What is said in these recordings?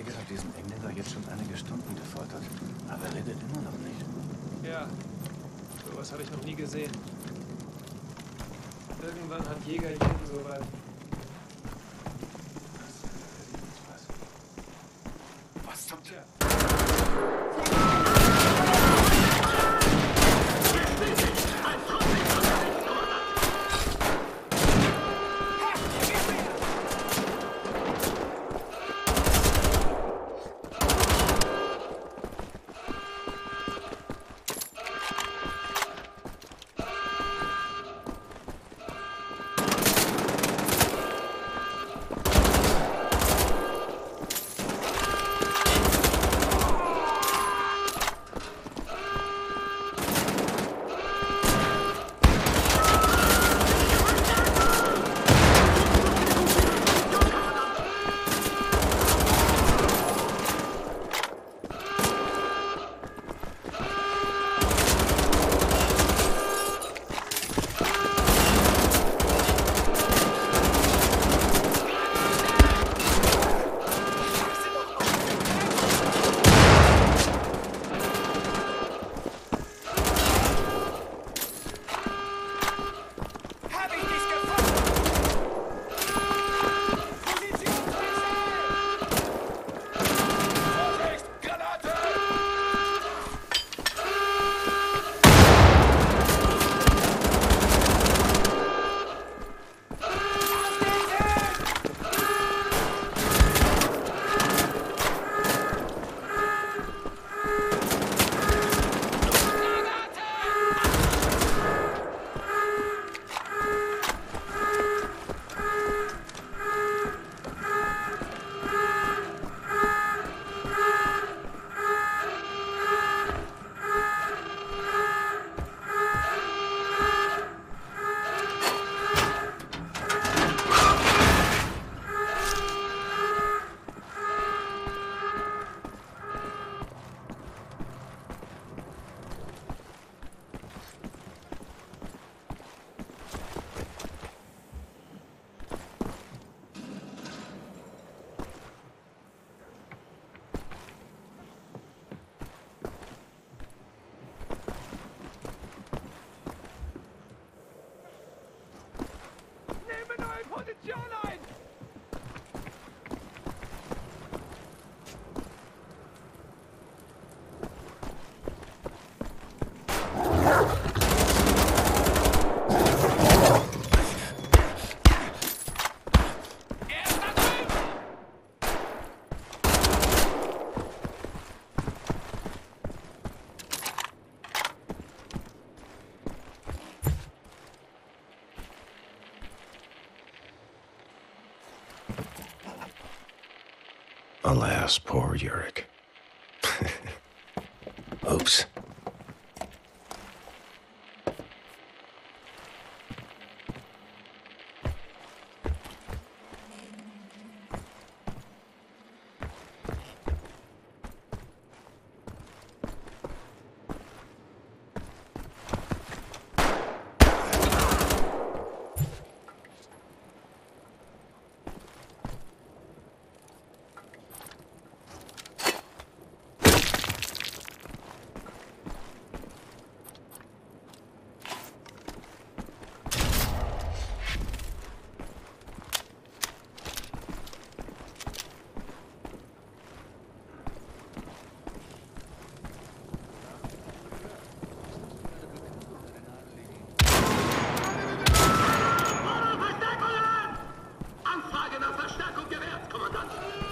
Jäger hat diesen Engländer jetzt schon einige Stunden gefoltert, aber er redet immer noch nicht. Ja, sowas habe ich noch nie gesehen. Irgendwann hat Jäger jeden so weit. Alas, poor Yorick. Oops. Bewege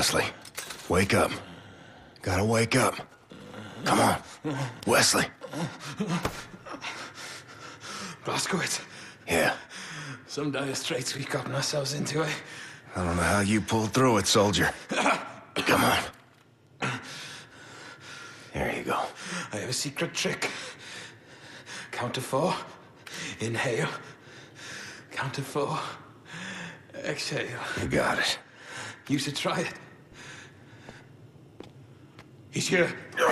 Wesley. Wake up. Gotta wake up. Come on. Wesley. Blazkowicz. Yeah. Some dire straits we gotten ourselves into, eh? I don't know how you pulled through it, soldier. Come on. There you go. I have a secret trick. Count to four. Inhale. Count to four. Exhale. You got it. You should try it. He's here. You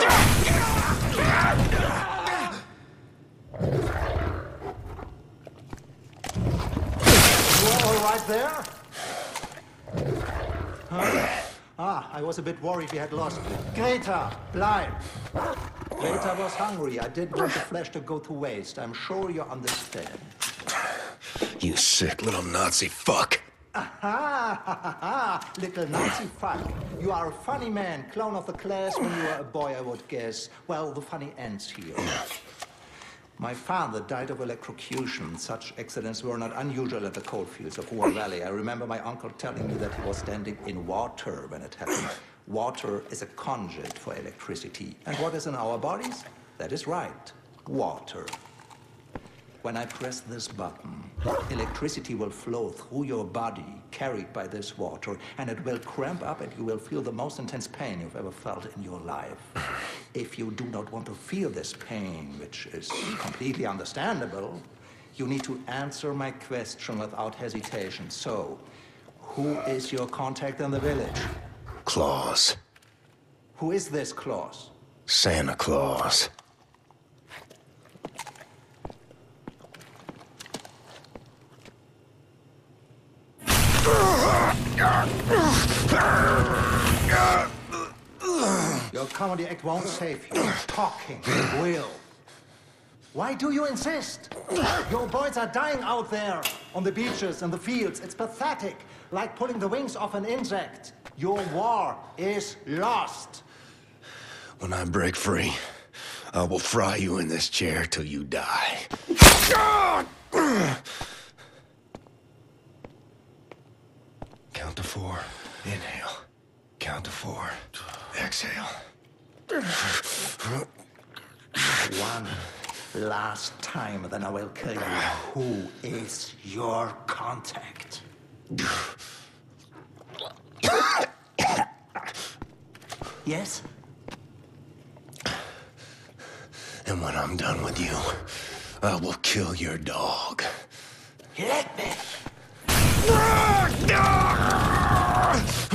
all right there? Huh? Ah, I was a bit worried we had lost Greta, blind. Greta was hungry. I didn't want the flesh to go to waste. I'm sure you understand. You sick little Nazi fuck. Ha ha ha ha! Little Nazi fuck. You are a funny man, clown of the class when you were a boy, I would guess. Well, the funny ends here. My father died of electrocution. Such accidents were not unusual at the coalfields of Ruhr Valley. I remember my uncle telling me that he was standing in water when it happened. Water is a conduit for electricity. And what is in our bodies? That is right, water. When I press this button, electricity will flow through your body, carried by this water, and it will cramp up and you will feel the most intense pain you've ever felt in your life. If you do not want to feel this pain, which is completely understandable, you need to answer my question without hesitation. So, who is your contact in the village? Claus. Who is this Claus? Santa Claus. Your comedy act won't save you. Talking will. Why do you insist? Your boys are dying out there on the beaches and the fields. It's pathetic, like pulling the wings off an insect. Your war is lost. When I break free, I will fry you in this chair till you die. Count to four. Inhale. Count to four. Exhale. One last time, then I will kill you. Who is your contact? yes? And when I'm done with you, I will kill your dog. Let me. Ah, ah!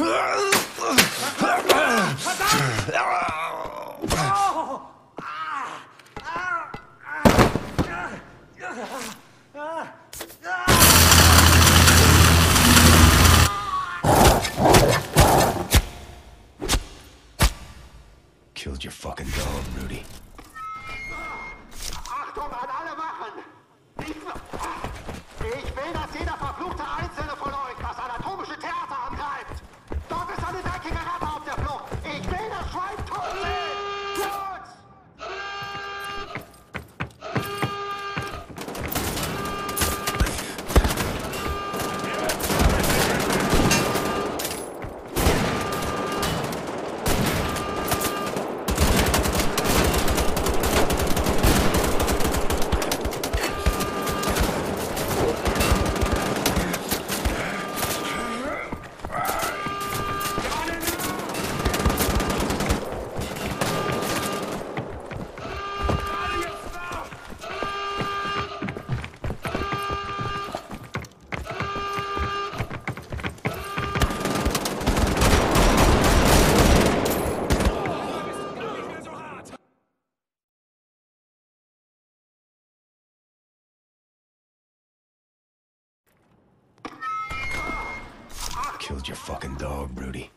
Killed your fucking dog, Rudi.